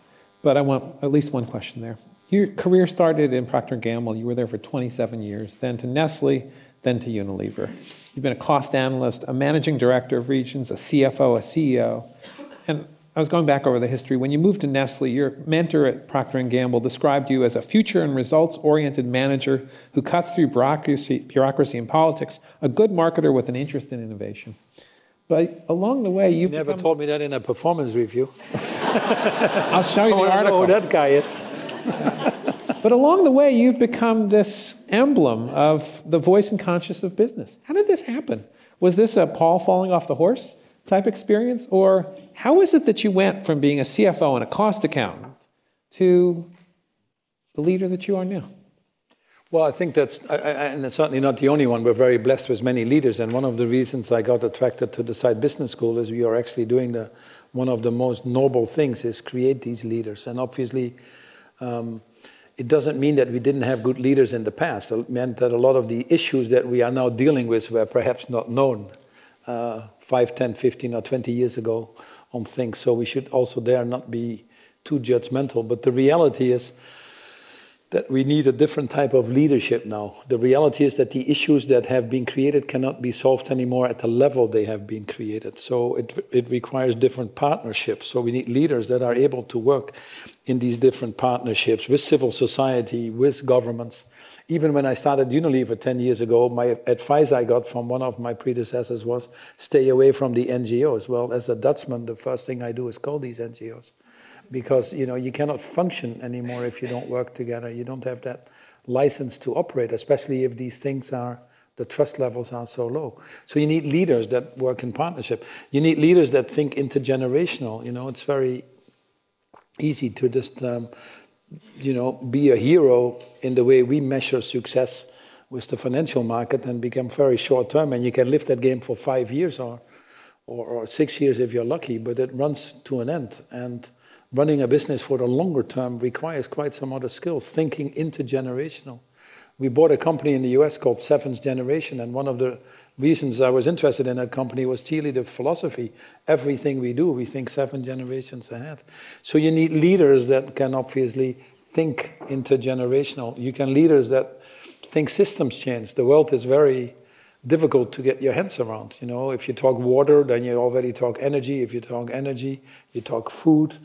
Speaker 2: but I want at least one question there. Your career started in Procter & Gamble. You were there for 27 years, then to Nestle, then to Unilever. You've been a cost analyst, a managing director of regions, a CFO, a CEO. And I was going back over the history. When you moved to Nestle, your mentor at Procter & Gamble described you as a future and results-oriented manager who cuts through bureaucracy, bureaucracy and politics, a good marketer with an interest in innovation. But along the way, you
Speaker 3: never become... told me that in a performance review.
Speaker 2: I'll show you
Speaker 3: oh,
Speaker 2: the article.
Speaker 3: Oh, that guy is.
Speaker 2: but along the way, you've become this emblem of the voice and conscience of business. How did this happen? Was this a Paul falling off the horse type experience? Or how is it that you went from being a CFO and a cost accountant to the leader that you are now?
Speaker 3: Well, I think that's, and it's certainly not the only one. We're very blessed with many leaders, and one of the reasons I got attracted to the Saïd Business School is we are actually doing the one of the most noble things is create these leaders. And obviously, um, it doesn't mean that we didn't have good leaders in the past. It meant that a lot of the issues that we are now dealing with were perhaps not known uh, 5, 10, 15, or 20 years ago on things. So we should also there not be too judgmental. But the reality is, that we need a different type of leadership now. The reality is that the issues that have been created cannot be solved anymore at the level they have been created. So it, it requires different partnerships. So we need leaders that are able to work in these different partnerships with civil society, with governments. Even when I started Unilever 10 years ago, my advice I got from one of my predecessors was stay away from the NGOs. Well, as a Dutchman, the first thing I do is call these NGOs because you know you cannot function anymore if you don't work together. You don't have that license to operate, especially if these things are the trust levels are so low. So you need leaders that work in partnership. You need leaders that think intergenerational. You know, it's very easy to just um, you know be a hero in the way we measure success with the financial market and become very short term, and you can live that game for five years or, or, or six years if you're lucky, but it runs to an end and running a business for the longer term requires quite some other skills, thinking intergenerational. We bought a company in the US called Seventh Generation, and one of the reasons I was interested in that company was really the philosophy. Everything we do, we think seven generations ahead. So you need leaders that can obviously think intergenerational. You can leaders that think systems change. The world is very difficult to get your hands around. You know, if you talk water, then you already talk energy. If you talk energy, you talk food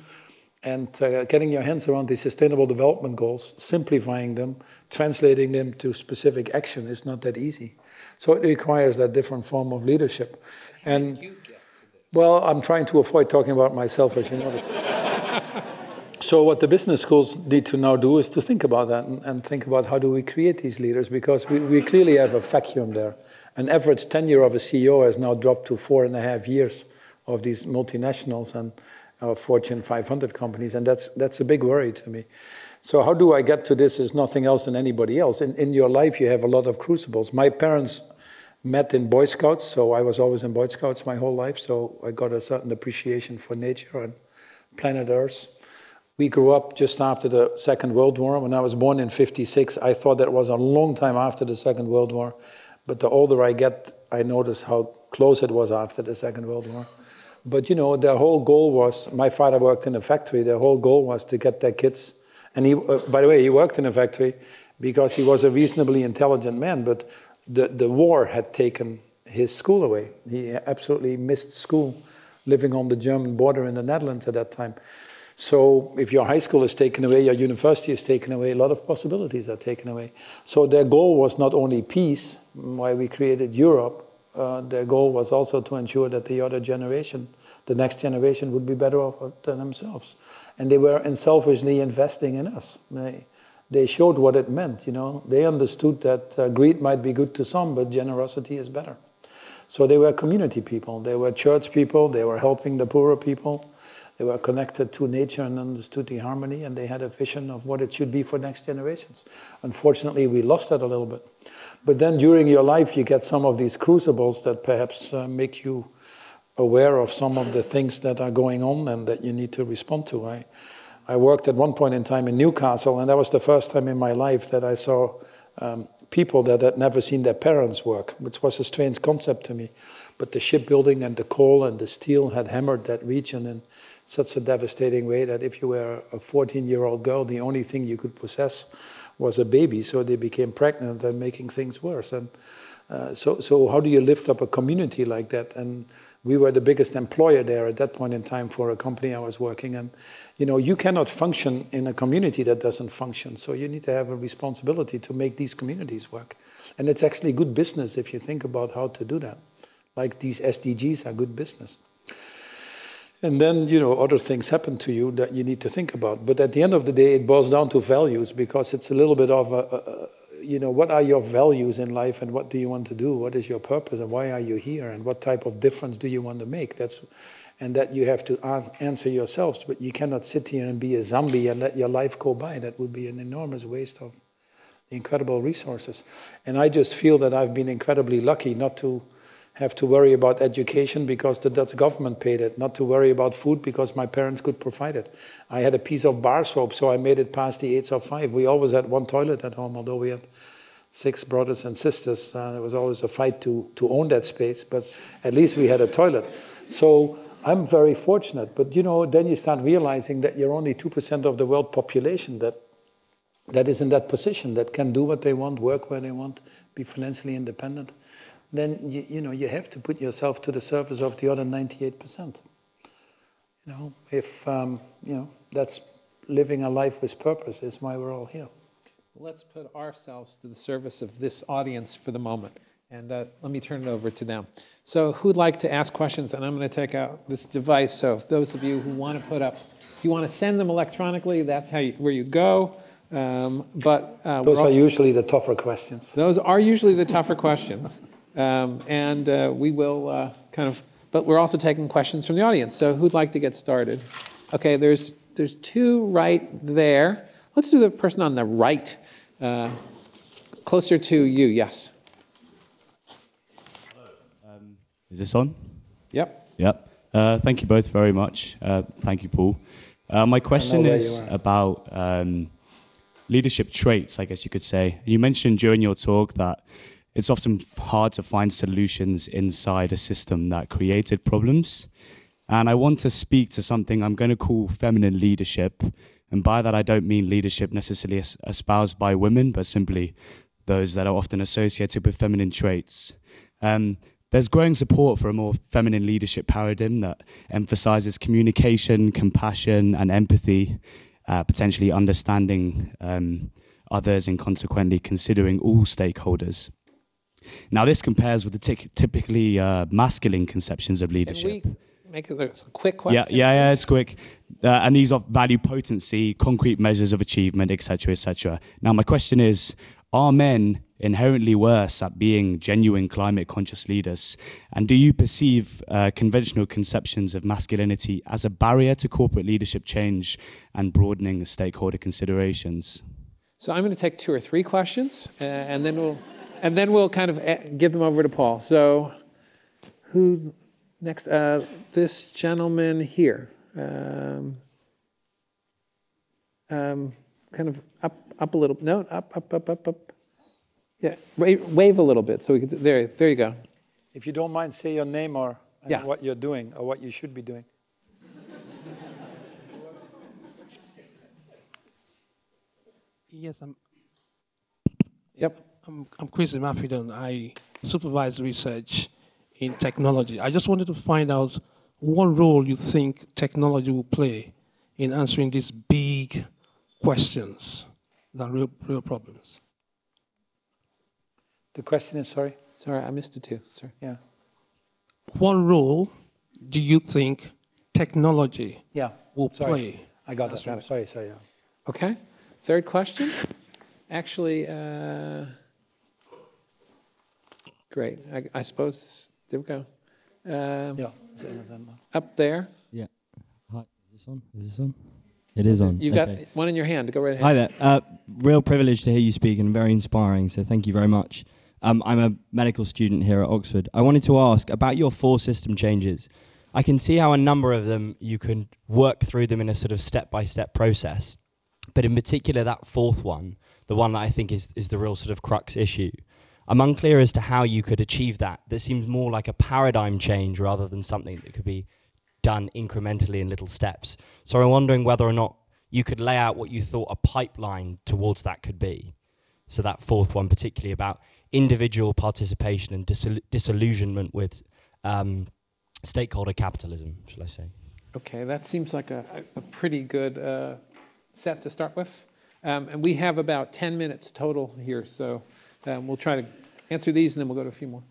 Speaker 3: and uh, getting your hands around the sustainable development goals, simplifying them, translating them to specific action is not that easy. So it requires that different form of leadership. And well, I'm trying to avoid talking about myself, as you notice. so what the business schools need to now do is to think about that and, and think about how do we create these leaders, because we, we clearly have a vacuum there. An average tenure of a CEO has now dropped to four and a half years of these multinationals, and of Fortune 500 companies, and that's that's a big worry to me. So how do I get to this as nothing else than anybody else? In, in your life, you have a lot of crucibles. My parents met in Boy Scouts, so I was always in Boy Scouts my whole life, so I got a certain appreciation for nature and planet Earth. We grew up just after the Second World War. When I was born in 56, I thought that was a long time after the Second World War. But the older I get, I notice how close it was after the Second World War. But you know, their whole goal was my father worked in a factory. Their whole goal was to get their kids. And he, uh, by the way, he worked in a factory because he was a reasonably intelligent man. But the, the war had taken his school away. He absolutely missed school, living on the German border in the Netherlands at that time. So if your high school is taken away, your university is taken away, a lot of possibilities are taken away. So their goal was not only peace, why we created Europe, uh, their goal was also to ensure that the other generation, the next generation, would be better off than themselves. And they were unselfishly investing in us. They, they showed what it meant, you know. They understood that uh, greed might be good to some, but generosity is better. So they were community people. They were church people. They were helping the poorer people. They were connected to nature and understood the harmony, and they had a vision of what it should be for next generations. Unfortunately, we lost that a little bit. But then during your life, you get some of these crucibles that perhaps uh, make you aware of some of the things that are going on and that you need to respond to. I, I worked at one point in time in Newcastle, and that was the first time in my life that I saw um, people that had never seen their parents work, which was a strange concept to me. But the shipbuilding and the coal and the steel had hammered that region in such a devastating way that if you were a 14 year old girl, the only thing you could possess was a baby, so they became pregnant and making things worse. And Uh, so, so how do you lift up a community like that? And we were the biggest employer there at that point in time for a company I was working. And you know, you cannot function in a community that doesn't function. So you need to have a responsibility to make these communities work. And it's actually good business if you think about how to do that. Like these SDGs are good business. And then, you know, other things happen to you that you need to think about. But at the end of the day, it boils down to values because it's a little bit of a, a you know, what are your values in life and what do you want to do? What is your purpose and why are you here? And what type of difference do you want to make? That's, and that you have to answer yourselves. But you cannot sit here and be a zombie and let your life go by. That would be an enormous waste of incredible resources. And I just feel that I've been incredibly lucky not to have to worry about education because the Dutch government paid it, not to worry about food because my parents could provide it. I had a piece of bar soap, so I made it past the age of five. We always had one toilet at home, although we had six brothers and sisters. Uh, there was always a fight to, to own that space, but at least we had a toilet. So I'm very fortunate. But you know, then you start realizing that you're only 2% of the world population that, that is in that position, that can do what they want, work where they want, be financially independent then you, you know you have to put yourself to the service of the other 98%. You know, if um, you know that's living a life with purpose is why we're all here.
Speaker 2: Let's put ourselves to the service of this audience for the moment. And uh, let me turn it over to them. So, who'd like to ask questions? And I'm going to take out this device. So, if those of you who want to put up, if you want to send them electronically, that's how you, where you go. Um, but
Speaker 3: uh, those are usually the tougher questions.
Speaker 2: Those are usually the tougher questions. Um, and uh, we will uh, kind of, but we're also taking questions from the audience. So who'd like to get started? Okay, there's, there's two right there. Let's do the person on the right, uh, closer to you, yes.
Speaker 4: Um, is this on?
Speaker 2: Yep.
Speaker 4: Yep. Uh, thank you both very much. Uh, thank you, Paul. Uh, my question is about um, leadership traits, I guess you could say. You mentioned during your talk that it's often hard to find solutions inside a system that created problems. And I want to speak to something I'm going to call feminine leadership. And by that, I don't mean leadership necessarily espoused by women, but simply those that are often associated with feminine traits. Um, there's growing support for a more feminine leadership paradigm that emphasizes communication, compassion, and empathy, uh, potentially understanding um, others and consequently considering all stakeholders. Now, this compares with the typically uh, masculine conceptions of leadership.
Speaker 2: Can we make it a quick question?
Speaker 4: Yeah, yeah, yeah it's quick. Uh, and these are value potency, concrete measures of achievement, etc., etc. Now, my question is Are men inherently worse at being genuine climate conscious leaders? And do you perceive uh, conventional conceptions of masculinity as a barrier to corporate leadership change and broadening stakeholder considerations?
Speaker 2: So I'm going to take two or three questions, uh, and then we'll and then we'll kind of eh, give them over to Paul. So, who next? Uh, this gentleman here. Um, um, kind of up, up a little. No, up, up, up, up, up. Yeah, wave, wave a little bit so we can. There, there you go.
Speaker 3: If you don't mind, say your name or yeah. what you're doing or what you should be doing.
Speaker 5: Yes, I'm.
Speaker 2: Yep.
Speaker 5: I'm, I'm Chris Mafidon. I supervise research in technology. I just wanted to find out what role you think technology will play in answering these big questions than real, real problems.
Speaker 3: The question is, sorry?
Speaker 2: Sorry, I missed it too. Sorry.
Speaker 3: Yeah.
Speaker 5: What role do you think technology
Speaker 3: yeah.
Speaker 5: will
Speaker 3: sorry.
Speaker 5: play?
Speaker 3: I got that. Sorry, sorry. Yeah.
Speaker 2: Okay. Third question. Actually, uh, Great. I, I suppose, there we go. Um,
Speaker 3: yeah.
Speaker 2: Up there.
Speaker 6: Yeah. Hi. Is this on? Is this on? It is on.
Speaker 2: You've okay. got one in your hand. Go right ahead.
Speaker 6: Hi there. Uh, real privilege to hear you speak and very inspiring. So thank you very much. Um, I'm a medical student here at Oxford. I wanted to ask about your four system changes. I can see how a number of them you can work through them in a sort of step by step process. But in particular, that fourth one, the one that I think is, is the real sort of crux issue, I'm unclear as to how you could achieve that. That seems more like a paradigm change rather than something that could be done incrementally in little steps. So I'm wondering whether or not you could lay out what you thought a pipeline towards that could be. So that fourth one, particularly about individual participation and disillusionment with um, stakeholder capitalism, shall I say?
Speaker 2: Okay, that seems like a, a pretty good uh, set to start with. Um, and we have about 10 minutes total here, so um, we'll try to answer these and then we'll go to a few more.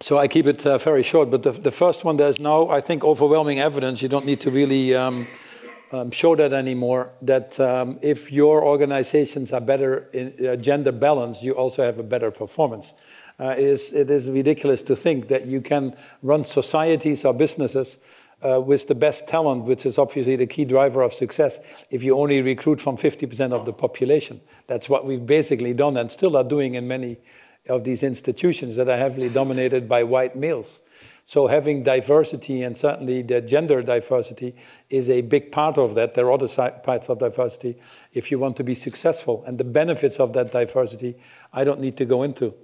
Speaker 3: So I keep it uh, very short, but the, the first one, there's now, I think, overwhelming evidence. You don't need to really um, um, show that anymore. That um, if your organizations are better in uh, gender balance, you also have a better performance. Uh, it, is, it is ridiculous to think that you can run societies or businesses uh, with the best talent, which is obviously the key driver of success, if you only recruit from 50% of the population. That's what we've basically done and still are doing in many of these institutions that are heavily dominated by white males. So having diversity and certainly the gender diversity is a big part of that. There are other parts of diversity if you want to be successful. And the benefits of that diversity, I don't need to go into.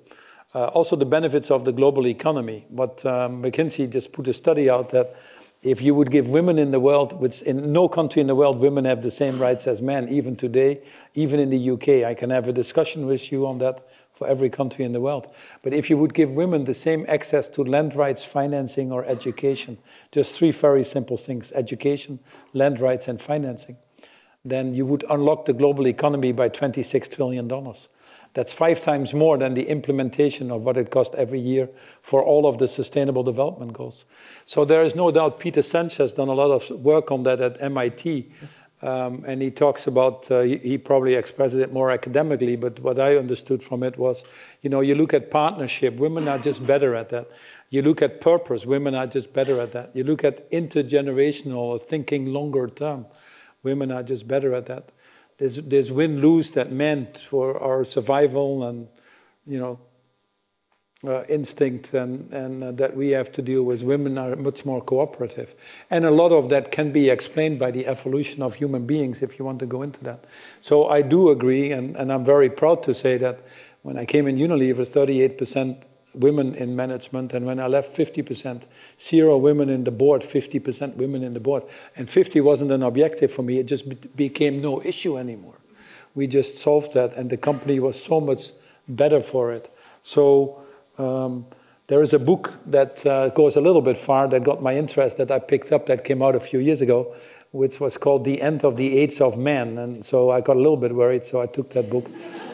Speaker 3: Uh, also the benefits of the global economy. But um, McKinsey just put a study out that if you would give women in the world, which in no country in the world women have the same rights as men, even today, even in the UK, I can have a discussion with you on that for every country in the world. But if you would give women the same access to land rights, financing, or education, just three very simple things education, land rights, and financing, then you would unlock the global economy by $26 trillion. That's five times more than the implementation of what it costs every year for all of the sustainable development goals. So there is no doubt Peter has done a lot of work on that at MIT. Um, and he talks about, uh, he, he, probably expresses it more academically, but what I understood from it was, you know, you look at partnership, women are just better at that. You look at purpose, women are just better at that. You look at intergenerational or thinking longer term, women are just better at that. There's, there's win-lose that meant for our survival and, you know, uh, instinct and, and uh, that we have to deal with. Women are much more cooperative. And a lot of that can be explained by the evolution of human beings, if you want to go into that. So I do agree, and, and I'm very proud to say that when I came in Unilever, 38% women in management, and when I left, 50%. Zero women in the board, 50% women in the board. And 50 wasn't an objective for me, it just be became no issue anymore. We just solved that, and the company was so much better for it. So um, there is a book that uh, goes a little bit far that got my interest that I picked up that came out a few years ago, which was called The End of the Age of Men. And so I got a little bit worried, so I took that book.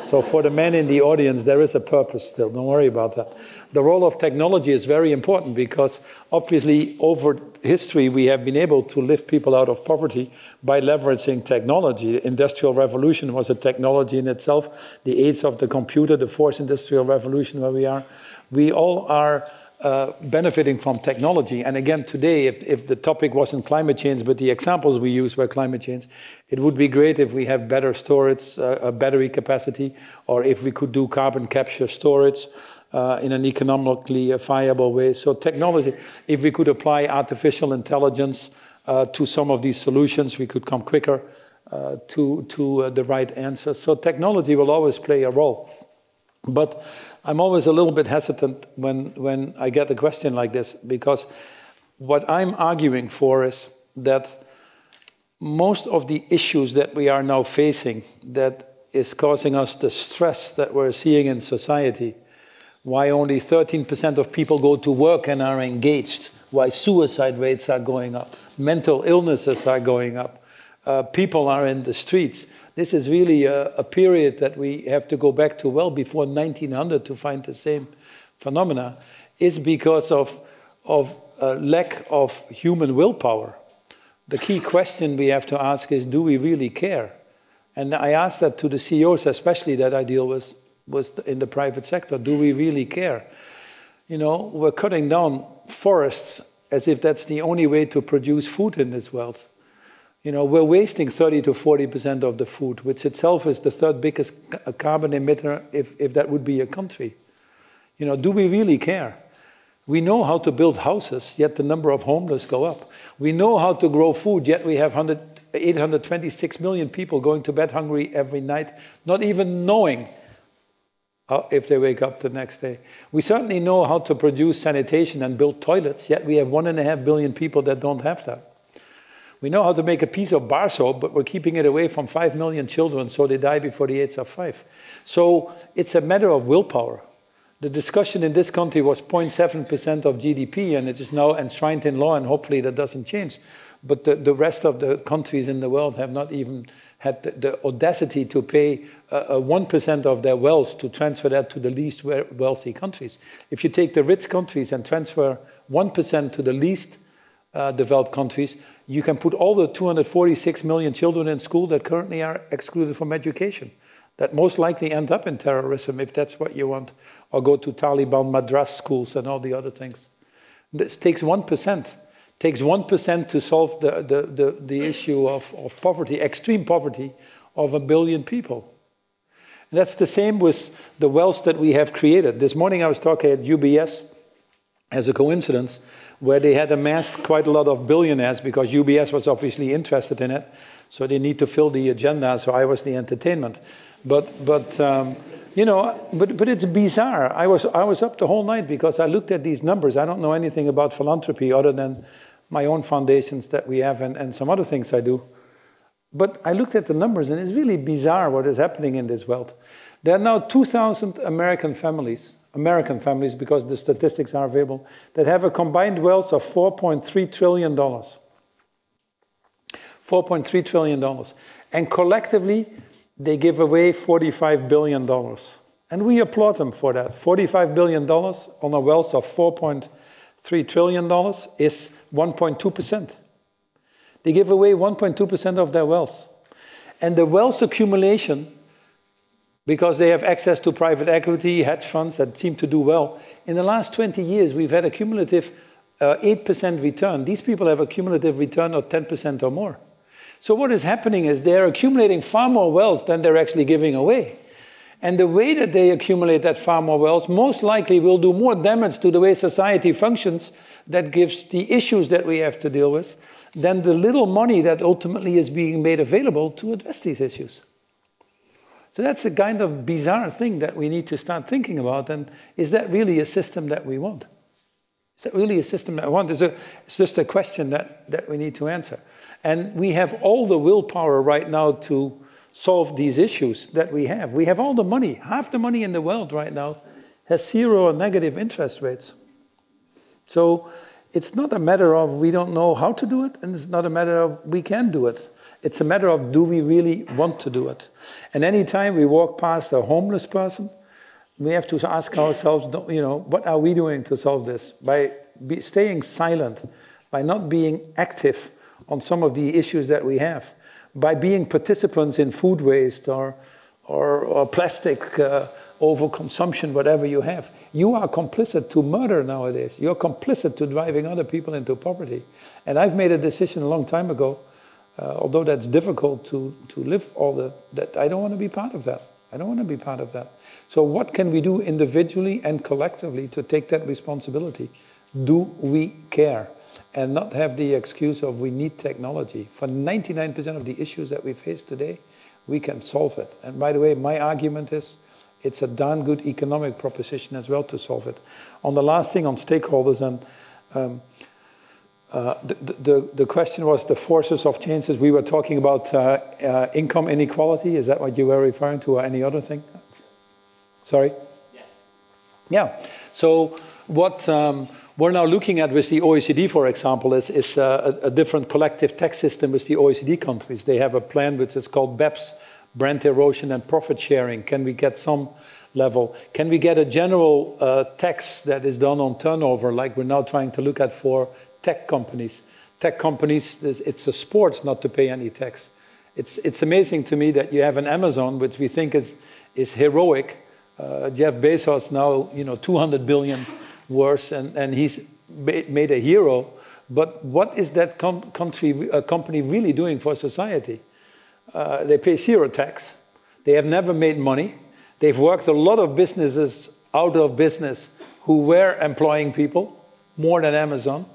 Speaker 3: So for the men in the audience, there is a purpose still. Don't worry about that. The role of technology is very important because obviously over history we have been able to lift people out of poverty by leveraging technology. The industrial revolution was a technology in itself. The age of the computer, the fourth industrial revolution where we are. We all are uh, benefiting from technology. And again, today, if, if, the topic wasn't climate change, but the examples we use were climate change, it would be great if we have better storage, uh, battery capacity, or if we could do carbon capture storage uh, in an economically viable way. So technology, if we could apply artificial intelligence uh, to some of these solutions, we could come quicker uh, to, to the right answer. So technology will always play a role. But I'm always a little bit hesitant when, when I get a question like this because what I'm arguing for is that most of the issues that we are now facing that is causing us the stress that we're seeing in society, why only 13% of people go to work and are engaged, why suicide rates are going up, mental illnesses are going up, uh, people are in the streets. This is really a, a, period that we have to go back to well before 1900 to find the same phenomena, is because of, of a lack of human willpower. The key question we have to ask is do we really care? And I ask that to the CEOs, especially that I deal with, with in the private sector do we really care? You know, we're cutting down forests as if that's the only way to produce food in this world. You know, we're wasting 30 to 40% of the food, which itself is the third biggest uh, carbon emitter if, if that would be a country. You know, do we really care? We know how to build houses, yet the number of homeless go up. We know how to grow food, yet we have 100, 826 million people going to bed hungry every night, not even knowing uh, if they wake up the next day. We certainly know how to produce sanitation and build toilets, yet we have one and a half billion people that don't have that. We know how to make a piece of bar soap, but we're keeping it away from 5 million children so they die before the age of 5. So it's a matter of willpower. The discussion in this country was 0.7% of GDP, and it is now enshrined in law, and hopefully that doesn't change. But the, the rest of the countries in the world have not even had the, the audacity to pay uh, 1% of their wealth to transfer that to the least wealthy countries. If you take the rich countries and transfer 1% to the least uh, developed countries, you can put all the 246 million children in school that currently are excluded from education, that most likely end up in terrorism if that's what you want, or go to Taliban madras schools and all the other things. This takes 1% takes 1% to solve the, the, the, the issue of, of poverty, extreme poverty of a billion people. And that's the same with the wealth that we have created. This morning I was talking at UBS as a coincidence, where they had amassed quite a lot of billionaires because UBS was obviously interested in it. So they need to fill the agenda, so I was the entertainment. But, but um, you know, but, but it's bizarre. I was, I was up the whole night because I looked at these numbers. I don't know anything about philanthropy other than my own foundations that we have and, and some other things I do. But I looked at the numbers and it's really bizarre what is happening in this world. There are now 2,000 American families, American families because the statistics are available, that have a combined wealth of $4.3 trillion. $4.3 trillion. And collectively, they give away $45 billion. And we applaud them for that. $45 billion on a wealth of $4.3 trillion is 1.2%. They give away 1.2% of their wealth. And the wealth accumulation, because they have access to private equity, hedge funds that seem to do well, in the last 20 years, we've had a cumulative uh, 8% return. These people have a cumulative return of 10% or more. So what is happening is they're accumulating far more wealth than they're actually giving away. And the way that they accumulate that far more wealth most likely will do more damage to the way society functions that gives the issues that we have to deal with than the little money that ultimately is being made available to address these issues. So that's a kind of bizarre thing that we need to start thinking about. And is that really a system that we want? Is that really a system that we want? It's, a, it's just a question that, that we need to answer. And we have all the willpower right now to solve these issues that we have. We have all the money. Half the money in the world right now has zero or negative interest rates. So it's not a matter of we don't know how to do it, and it's not a matter of we can do it. It's a matter of do we really want to do it? And anytime we walk past a homeless person, we have to ask ourselves, you know, what are we doing to solve this? By staying silent, by not being active on some of the issues that we have by being participants in food waste or, or, or plastic uh, overconsumption, whatever you have. You are complicit to murder nowadays. You're complicit to driving other people into poverty. And I've made a decision a long time ago, uh, although that's difficult to, to live all the, that I don't want to be part of that. I don't want to be part of that. So what can we do individually and collectively to take that responsibility? Do we care? and not have the excuse of we need technology. For 99% of the issues that we face today, we can solve it. And by the way, my argument is it's a darn good economic proposition as well to solve it. On the last thing on stakeholders, and um, uh, the, the, the, question was the forces of changes. We were talking about uh, uh, income inequality. Is that what you were referring to, or any other thing? Sorry? Yes. Yeah. So, what. Um, we're now looking at with the OECD, for example, is, is a, a, different collective tax system with the OECD countries. They have a plan which is called BEPS, Brand Erosion and Profit Sharing. Can we get some level? Can we get a general uh, tax that is done on turnover, like we're now trying to look at for tech companies? Tech companies, it's a sport not to pay any tax. It's, it's amazing to me that you have an Amazon, which we think is, is heroic. Uh, Jeff Bezos now, you know, 200 billion worse, and, and he's made a hero. But what is that com country, uh, company really doing for society? Uh, they pay zero tax. They have never made money. They've worked a lot of businesses out of business who were employing people, more than Amazon,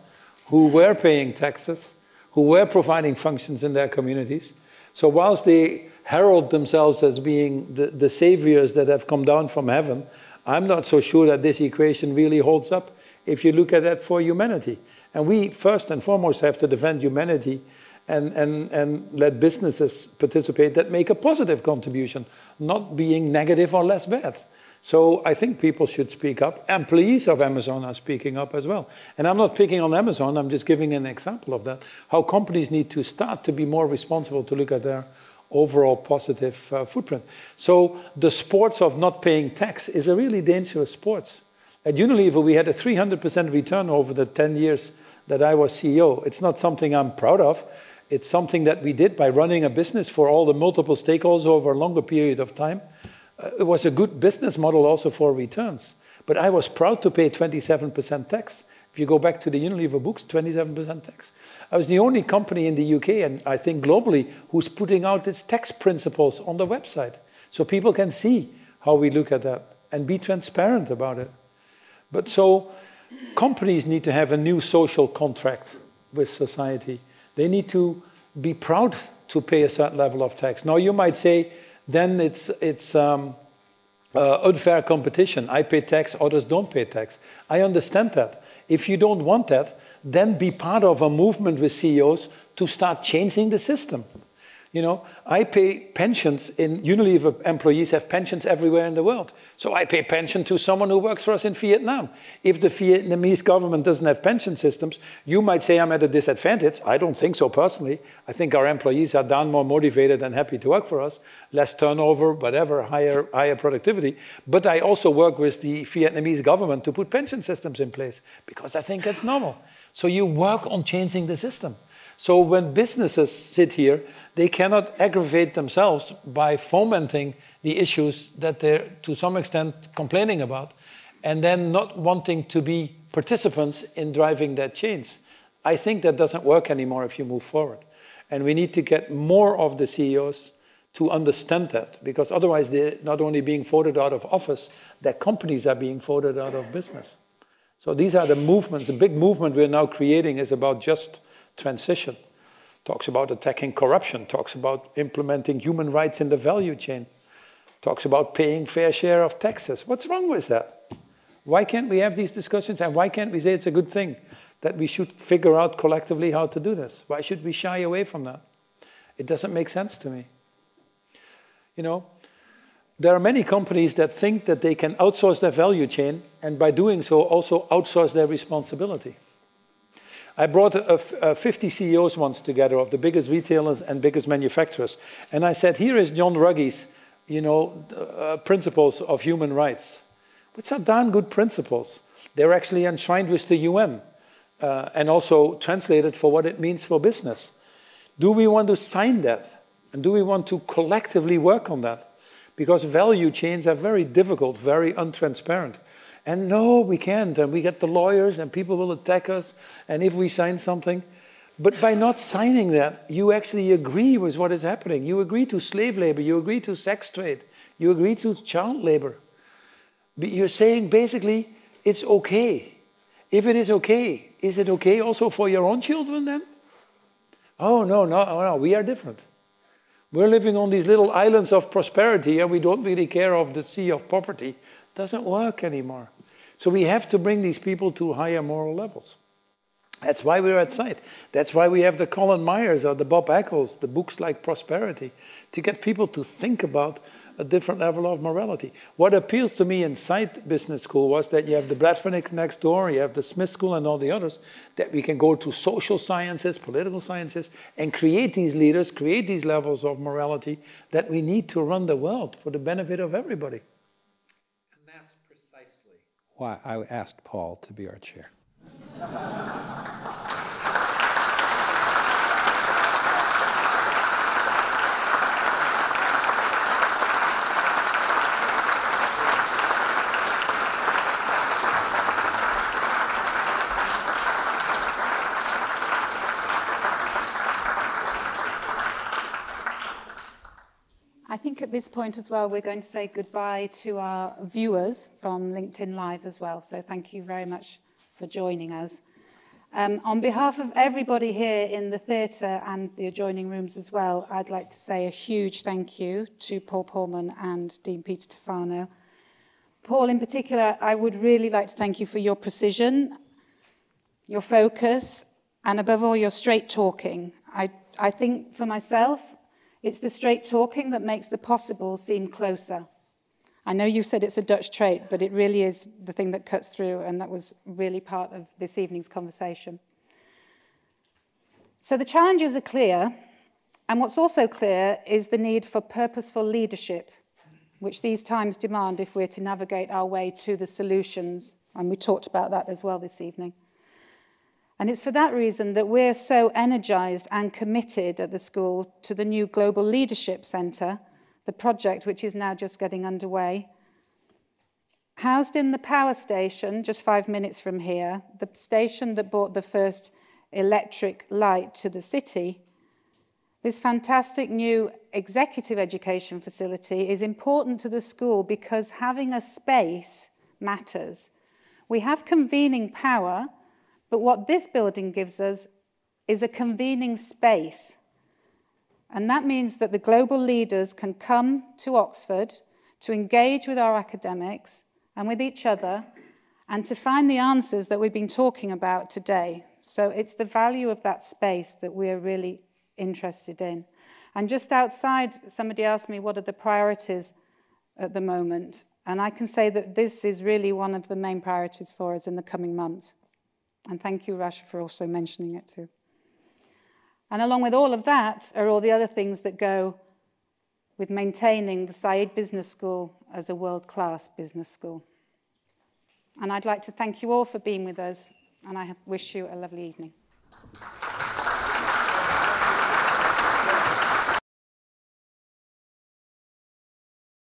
Speaker 3: who were paying taxes, who were providing functions in their communities. So whilst they herald themselves as being the, the saviors that have come down from heaven, I'm not so sure that this equation really holds up if you look at that for humanity. And we, first and foremost, have to defend humanity and, and, and let businesses participate that make a positive contribution, not being negative or less bad. So I think people should speak up. Employees of Amazon are speaking up as well. And I'm not picking on Amazon, I'm just giving an example of that. How companies need to start to be more responsible to look at their overall positive uh, footprint. So the sports of not paying tax is a really dangerous sports. At Unilever, we had a 300% return over the 10 years that I was CEO. It's not something I'm proud of. It's something that we did by running a business for all the multiple stakeholders over a longer period of time Uh, it was a good business model also for returns. But I was proud to pay 27% tax. If you go back to the Unilever books, 27% tax. I was the only company in the UK and I think globally who's putting out its tax principles on the website. So people can see how we look at that and be transparent about it. But so companies need to have a new social contract with society. They need to be proud to pay a certain level of tax. Now you might say, then it's, it's um, uh, unfair competition. I pay tax, others don't pay tax. I understand that. If you don't want that, then be part of a movement with CEOs to start changing the system. You know, I pay pensions in Unilever employees have pensions everywhere in the world. So I pay pension to someone who works for us in Vietnam. If the Vietnamese government doesn't have pension systems, you might say I'm at a disadvantage. I don't think so personally. I think our employees are down more motivated and happy to work for us, less turnover, whatever, higher, higher productivity. But I also work with the Vietnamese government to put pension systems in place because I think that's normal. So you work on changing the system. So when businesses sit here, they cannot aggravate themselves by fomenting the issues that they're to some extent complaining about and then not wanting to be participants in driving that change. I think that doesn't work anymore if you move forward. And we need to get more of the CEOs to understand that because otherwise they're not only being voted out of office, their companies are being voted out of business. So these are the movements. The big movement we're now creating is about just transition. Talks about attacking corruption, talks about implementing human rights in the value chain, talks about paying fair share of taxes. What's wrong with that? Why can't we have these discussions and why can't we say it's a good thing that we should figure out collectively how to do this? Why should we shy away from that? It doesn't make sense to me. You know, there are many companies that think that they can outsource their value chain and by doing so also outsource their responsibility. I brought a, a 50 CEOs once together of the biggest retailers and biggest manufacturers. And I said, here is John Ruggie's you know, uh, principles of human rights, which are darn good principles. They're actually enshrined with the UN uh, and also translated for what it means for business. Do we want to sign that? And do we want to collectively work on that? Because value chains are very difficult, very untransparent. And no, we can't. And we get the lawyers, and people will attack us. And if we sign something, but by not signing that, you actually agree with what is happening. You agree to slave labor, you agree to sex trade, you agree to child labor. But you're saying basically it's okay. If it is okay, is it okay also for your own children then? Oh, no, no, oh, no, we are different. We're living on these little islands of prosperity and we don't really care of the sea of poverty. Doesn't work anymore. So we have to bring these people to higher moral levels. That's why we're at Saïd. That's why we have the Colin Mayers or the Bob Eccles, the books like Prosperity, to get people to think about a different level of morality. What appeals to me in Saïd Business School was that you have the Bradford next door, you have the Smith School and all the others, that we can go to social sciences, political sciences, and create these leaders, create these levels of morality that we need to run the world for the benefit of everybody
Speaker 2: why I asked Paul to be our chair.
Speaker 7: think at this point as well, we're going to say goodbye to our viewers from LinkedIn Live as well. So thank you very much for joining us. Um, on behalf of everybody here in the theatre and the adjoining rooms as well, I'd like to say a huge thank you to Paul Polman and Dean Peter Tufano. Paul, in particular, I would really like to thank you for your precision, your focus, and above all, your straight talking. I I think for myself, it's the straight talking that makes the possible seem closer. I know you said it's a Dutch trait, but it really is the thing that cuts through, and that was really part of this evening's conversation. So the challenges are clear, and what's also clear is the need for purposeful leadership, which these times demand if we're to navigate our way to the solutions, and we talked about that as well this evening. And it's for that reason that we're so energized and committed at the school to the new Global Leadership Centre, the project which is now just getting underway. Housed in the power station, just five minutes from here, the station that brought the first electric light to the city, this fantastic new executive education facility is important to the school because having a space matters. We have convening power, but what this building gives us is a convening space. And that means that the global leaders can come to Oxford to engage with our academics and with each other and to find the answers that we've been talking about today. So it's the value of that space that we're really interested in. And just outside, somebody asked me what are the priorities at the moment. And I can say that this is really one of the main priorities for us in the coming months. And thank you, Rasha, for also mentioning it too. And along with all of that are all the other things that go with maintaining the Said Business School as a world-class business school. And I'd like to thank you all for being with us, and I wish you a lovely evening. Thank you.